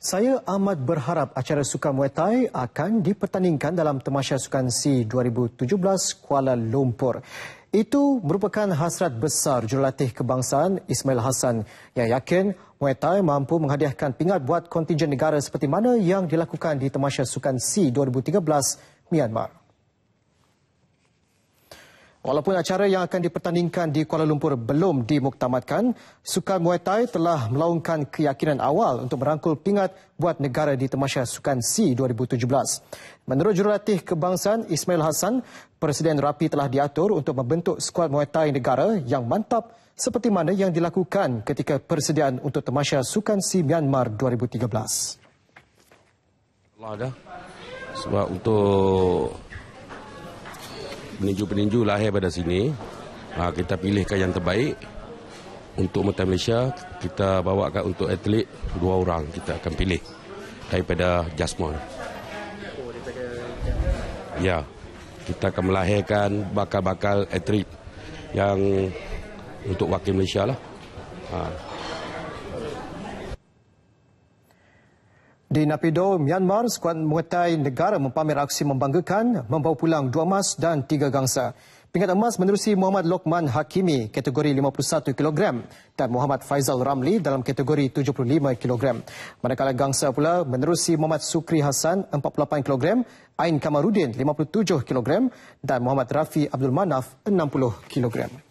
Saya amat berharap acara sukan Muay Thai akan dipertandingkan dalam Temasya Sukan C 2017 Kuala Lumpur. Itu merupakan hasrat besar jurulatih kebangsaan Ismail Hassan yang yakin Muay Thai mampu menghadiahkan pingat buat kontingen negara seperti mana yang dilakukan di Temasya Sukan C 2013 Myanmar. Walaupun acara yang akan dipertandingkan di Kuala Lumpur belum dimuktamadkan, Sukan Muay Thai telah melaungkan keyakinan awal untuk merangkul pingat buat negara di Temasya Sukan C 2017. Menurut jurulatih kebangsaan Ismail Hassan, Presiden Rapi telah diatur untuk membentuk skuad Muay Thai negara yang mantap seperti mana yang dilakukan ketika persediaan untuk Temasya Sukan C Myanmar 2013. Allah dah. Sebab untuk peninju-peninju lahir pada sini. Ha, kita pilihkan yang terbaik untuk Muay Malaysia. Kita bawa kat untuk atlet dua orang kita akan pilih daripada Jasmine. Ya, kita akan melahirkan bakal-bakal atlet yang untuk wakil Malaysia lah. Ha. Di Napido, Myanmar, skuad Thai negara mempamer aksi membanggakan membawa pulang dua emas dan tiga gangsa. Pingat emas menerusi Muhammad Lokman Hakimi kategori 51 kg dan Muhammad Faizal Ramli dalam kategori 75 kg. Manakala gangsa pula menerusi Muhammad Sukri Hassan 48 kg, Ain Kamarudin 57 kg dan Muhammad Rafi Abdul Manaf 60 kg.